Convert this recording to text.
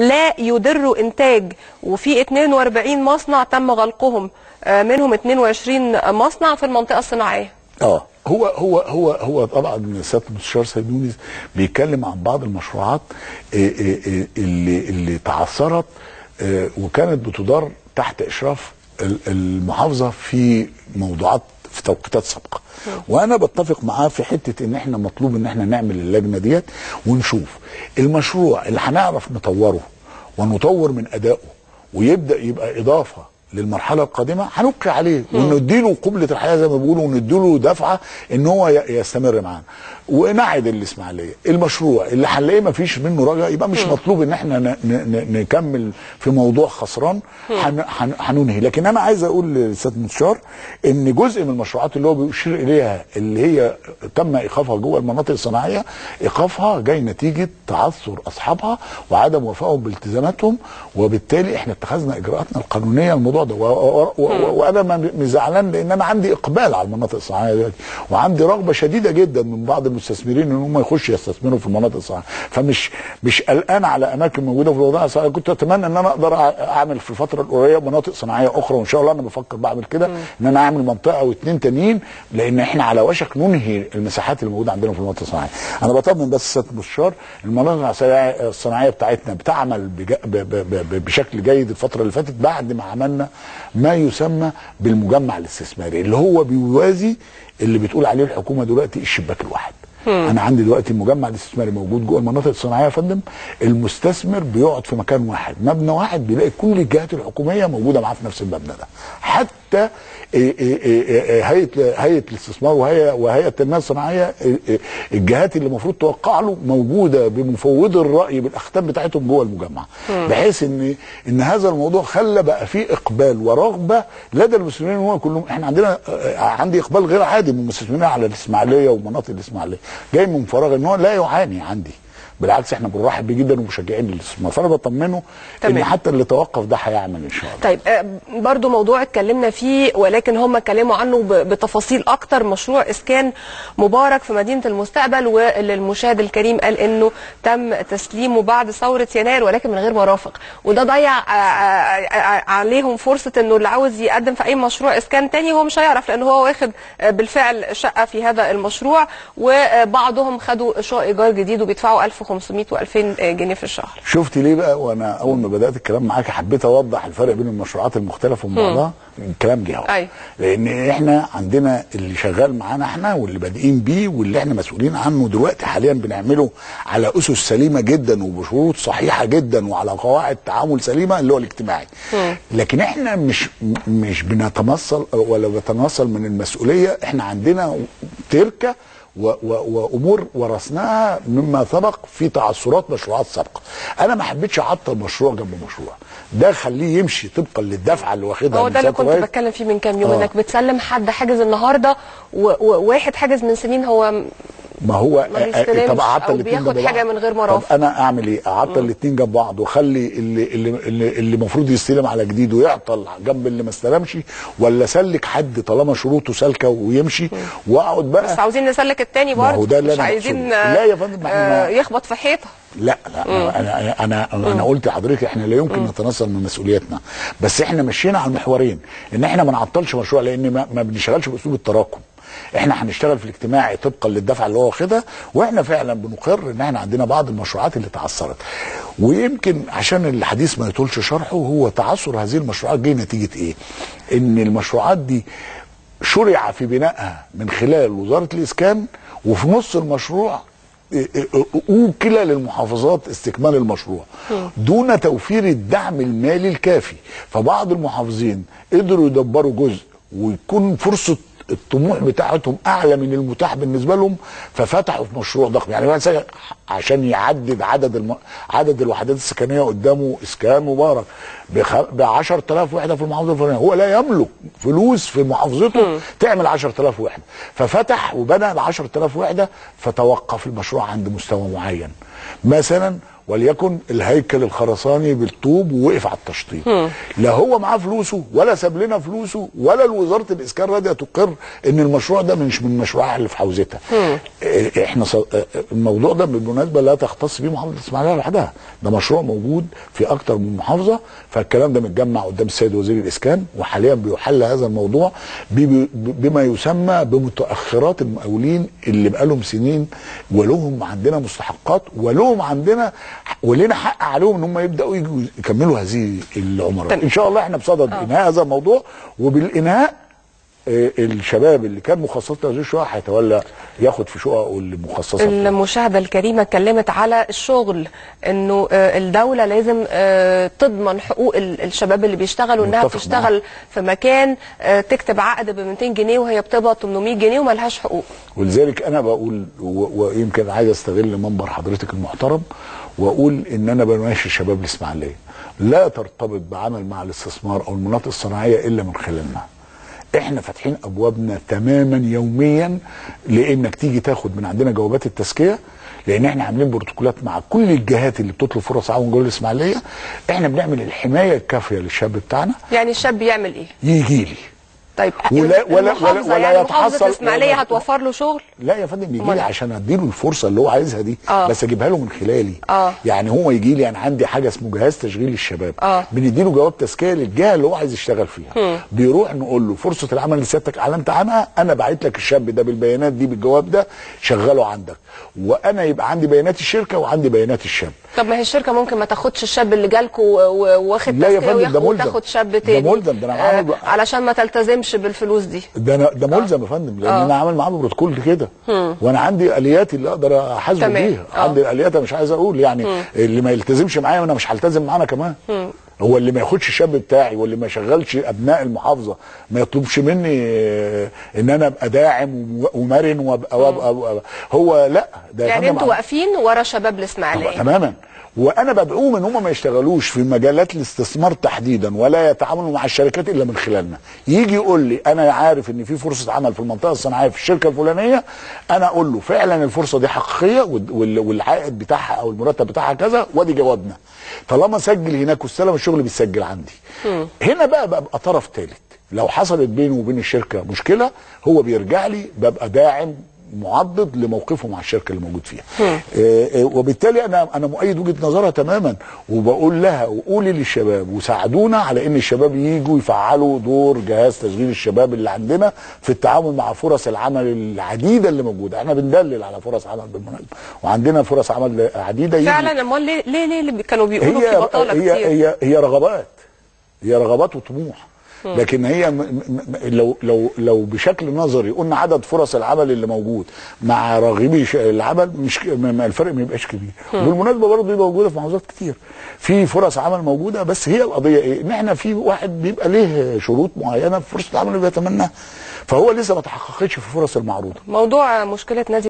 لا يدر إنتاج. وفي 42 مصنع تم غلقهم. آه، منهم 22 مصنع في المنطقة الصناعية. آه. هو هو هو هو طبعا سياده المستشار سيد يونس بيتكلم عن بعض المشروعات إيه إيه اللي اللي تعثرت آه، وكانت بتدار تحت إشراف المحافظة في موضوعات في توقيتات سابقة. وأنا بتفق معاه في حتة إن إحنا مطلوب إن إحنا نعمل اللجنة ديت ونشوف. المشروع اللي هنعرف نطوره ونطور من أدائه ويبدأ يبقى إضافة للمرحلة القادمة هنبقي عليه ونديله قبلة الحياة زي ما بيقولوا ونديله دفعة إن هو يستمر معانا. ونعد الإسماعيلية المشروع اللي هنلاقيه ما فيش منه رجاء يبقى مش مطلوب إن إحنا نكمل في موضوع خسران هن- هن- هننهي. لكن أنا عايز أقول للسيد المستشار إن جزء من المشروعات اللي هو بيشير إليها اللي هي تم إيقافها جوه المناطق الصناعية إيقافها جاي نتيجة تعثر أصحابها وعدم وفائهم بالتزاماتهم وبالتالي إحنا اتخذنا إجراءاتنا القانونية الموضوع و- وأنا زعلان لأن أنا عندي إقبال على المناطق الصناعيه دلوقتي. وعندي رغبة شديدة جدا من بعض المستثمرين إن هم يخشوا يستثمروا في المناطق الصناعيه فمش مش قلقان على أماكن موجودة في الوضع الصناعي كنت أتمنى إن أنا أقدر أعمل في الفترة القريبة مناطق صناعية أخرى. وإن شاء الله أنا بفكر بعمل كده. إن أنا أعمل منطقة أو اتنين تانيين. لأن إحنا على وشك ننهي المساحات اللي موجودة عندنا في المناطق الصناعية. أنا بطمن بس سياده المستشار المناطق الصناعية- الصناعية بتاعتنا بتعمل. بشكل جيد الفترة اللي فاتت بعد ما عملنا ما يسمى بالمجمع الاستثماري اللي هو بيوازي اللي بتقول عليه الحكومة دلوقتي الشباك الواحد. أنا عندي دلوقتي المجمع الاستثماري موجود جوه المناطق الصناعية يا فندم المستثمر بيقعد في مكان واحد مبنى واحد بيلاقي كل الجهات الحكومية موجودة معاه في نفس المبنى ده. حتى إيه إيه إيه إيه هيئة هيئة الاستثمار وهيئة وهيئة التنمية الصناعية الجهات اللي المفروض توقع له موجودة بمفوض الرأي بالأختام بتاعتهم جوه المجمع. بحيث إن إن هذا الموضوع خلى بقى فيه إقبال ورغبة لدى المسلمين هو كلهم إحنا عندنا آه، عندي إقبال غير عادي من المستثمرين على الإسماعيلية ومناطق الإسماعيلية. جاي من فراغ إن هو لا يعاني عندي. بالعكس إحنا بنرحب بيه جدا ومشجعين للاستثمار فأنا بطمنه تمام. ان حتى اللي توقف ده هيعمل إن شاء الله. طيب آه، برضو موضوع اتكلمنا فيه ولكن هم اتكلموا عنه بتفاصيل أكتر. مشروع إسكان مبارك في مدينة المستقبل واللي المشاهد الكريم قال إنه تم تسليمه بعد ثورة يناير ولكن من غير مرافق. وده ضيع آه، آه، عليهم فرصة إنه اللي عاوز يقدم في أي مشروع إسكان تاني هو مش هيعرف لأن هو واخد بالفعل شقة في هذا المشروع وبعضهم خدوا شقق إيجار جديد وبيدفعوا 1500 و2000 جنيه في الشهر. شفت ليه بقى؟ وأنا أول ما بدأت الكلام معاك حبيت أوضح الفرق بين المشروعات المختلفة من بعضها. الكلام جه أهو. أيوة. لأن إحنا عندنا اللي شغال معانا إحنا واللي بادئين بيه واللي إحنا مسؤولين عنه دلوقتي حاليا بنعمله على أسس سليمة جدا وبشروط صحيحة جدا وعلى قواعد تعامل سليمة اللي هو الاجتماعي. لكن إحنا مش مش بنتمثل ولا بنتنصل من المسؤولية. إحنا عندنا تركة وأمور ورثناها مما سبق في تعثرات مشروعات سابقة أنا ما حبيتش أعطل مشروع جنب مشروع ده خليه يمشي طبقا للدفعة اللي واخدها هو ده اللي كنت الرئيس. بتكلم فيه من كام يوم آه. إنك بتسلم حد حاجز النهارده وواحد حاجز من سنين هو ما هو ما طب أو الاثنين جنب بعض. من غير طب مرافق. أنا أعمل إيه؟ أعطل الاثنين جنب بعض واخلي اللي اللي اللي, المفروض يستلم على جديد ويعطل جنب اللي ما استلمش ولا اسلك حد طالما شروطه سالكة ويمشي وأقعد بقى. بس عاوزين نسلك هو برضه مش عايزين لا يا فندم، آه، يخبط في حيطة. لا لا أنا أنا أنا, أنا قلت لحضرتك إحنا لا يمكن نتنصل من مسؤوليتنا بس إحنا مشينا على المحورين إن إحنا ما نعطلش مشروع لأن ما, ما بنشتغلش بأسلوب التراكم. إحنا هنشتغل في الاجتماعي طبقا للدفعه اللي هو واخدها وإحنا فعلا بنقر إن إحنا عندنا بعض المشروعات اللي تعثرت ويمكن عشان الحديث ما يطولش شرحه هو تعثر هذه المشروعات جه نتيجة إيه؟ إن المشروعات دي شرع في بنائها من خلال وزارة الإسكان وفي نص المشروع أوكل للمحافظات استكمال المشروع. دون توفير الدعم المالي الكافي. فبعض المحافظين قدروا يدبروا جزء ويكون فرصة الطموح بتاعتهم أعلى من المتاح بالنسبة لهم ففتحوا في مشروع ضخم. يعني مثلا عشان يعدد عدد الم... عدد الوحدات السكنية قدامه إسكان مبارك ب 10000 وحدة في المحافظة الفلانية. هو لا يملك فلوس في محافظته تعمل 10000 وحدة. ففتح وبنى ال 10000 وحدة فتوقف المشروع عند مستوى معين. مثلا وليكن الهيكل الخرساني بالطوب ووقف على التشطيب. لا هو معاه فلوسه ولا ساب لنا فلوسه ولا وزاره الإسكان راضية تقر إن المشروع ده مش من المشروعات اللي في حوزتها. إحنا ص- الموضوع ده بالمناسبة لا تختص بيه محافظة الاسماعيليه لوحدها. ده مشروع موجود في أكتر من محافظة فالكلام ده متجمع قدام السيد وزير الإسكان وحاليا بيحل هذا الموضوع ب- بما يسمى بمتأخرات المقاولين اللي بقالهم سنين ولهم عندنا مستحقات ولهم عندنا ولنا حق عليهم إن هم يبدأوا يجوا يكملوا هذه العمرات. إن شاء الله إحنا بصدد إنهاء هذا الموضوع وبالإنهاء آه، الشباب اللي كان مخصص له هذه الشقق هيتولى ياخد في شققه اللي مخصصه بتاعته. المشاهدة الكريمة اتكلمت على الشغل إنه آه، الدولة لازم آه، تضمن حقوق ال- الشباب اللي بيشتغلوا إنها متفق بتشتغل في مكان آه، تكتب عقد ب 200 جنيه وهي بتقبض 800 جنيه وملهاش حقوق ولذلك أنا بقول ويمكن عايز أستغل منبر حضرتك المحترم وأقول إن أنا بناشد شباب الإسماعيلية. لا ترتبط بعمل مع الاستثمار أو المناطق الصناعية إلا من خلالنا. إحنا فاتحين أبوابنا تماما يوميا لإنك تيجي تاخد من عندنا جوابات التزكية لأن إحنا عاملين بروتوكولات مع كل الجهات اللي بتطلب فرص عون جوه الإسماعيلية. إحنا بنعمل الحماية الكافية للشاب بتاعنا. يعني الشاب بيعمل إيه؟ يجي لي. طيب ولا- ولا- ولا- ولا يعني يتحصل- الاسماعيلية ولا- هتوفر له شغل لا يا فندم يجي لي إيه؟ عشان أديله الفرصة اللي هو عايزها دي آه. بس أجيبها له من خلالي آه. يعني هو يجي لي أنا عندي حاجة اسمه جهاز تشغيل الشباب آه. بنديله جواب تزكية للجهة اللي هو عايز يشتغل فيها بيروح نقول له فرصة العمل اللي سيادتك أعلنت عنها أنا باعت لك الشاب ده بالبيانات دي بالجواب ده شغله عندك وأنا يبقى عندي بيانات الشركة وعندي بيانات الشاب طب ما هي الشركة ممكن ما تاخدش الشاب اللي جالكوا واخد ده ملزم. وتاخد شاب ده تاني ملزم، ده أنا عامل بقى- علشان ما تلتزمش بالفلوس دي. ده أنا ده ملزم يا فندم لأن آه. أنا عامل معاه بروتوكول كده. وأنا عندي آلياتي اللي أقدر أحاسبه. بيها. آه. عندي الاليات مش عايز أقول يعني اللي ما يلتزمش معايا وأنا مش هلتزم معانا كمان. هو اللي ما ياخدش الشاب بتاعي واللي ما يشغلش أبناء المحافظة ما يطلبش مني آه، إن أنا أبقى داعم وم- ومرن وابقى, وأبقى هو لأ ده يعني أنتوا واقفين ورا شباب الإسماعيلية. تماما. وأنا بدعوهم إن هم ما يشتغلوش في مجالات الاستثمار تحديدا ولا يتعاملوا مع الشركات إلا من خلالنا. يجي يقول لي أنا عارف إن في فرصة عمل في المنطقة الصناعية في الشركة الفلانية أنا أقول له فعلا الفرصة دي حقيقية وال- وال- والعائد بتاعها أو المرتب بتاعها كذا وأدي جوابنا. طالما سجل هناك واستلم الشغل بيسجل عندي. هنا بقى ببقى طرف ثالث لو حصلت بينه وبين الشركة مشكلة هو بيرجع لي ببقى داعم معضد لموقفه مع الشركة اللي موجود فيها. آه، آه، وبالتالي أنا أنا مؤيد وجهة نظرها تماما وبقول لها وقولي للشباب وساعدونا على إن الشباب يجوا يفعلوا دور جهاز تشغيل الشباب اللي عندنا في التعامل مع فرص العمل العديدة اللي موجودة. إحنا بندلل على فرص عمل بالمناسبة. وعندنا فرص عمل عديدة فعلا أمال ليه ليه ليه اللي كانوا بيقولوا في هي بطالة هي كتير؟ هي هي رغبات. هي رغبات وطموح. لكن هي لو لو لو بشكل نظري قلنا عدد فرص العمل اللي موجود مع راغبي ش- العمل مش الفرق ما يبقاش كبير. بالمناسبة برضه دي موجودة في محافظات كتير. في فرص عمل موجودة بس هي القضية إيه؟ إن إحنا في واحد بيبقى ليه شروط معينة في فرصة العمل اللي بيتمناها فهو لسه ما تحققتش في الفرص المعروضة. موضوع مشكلة نادي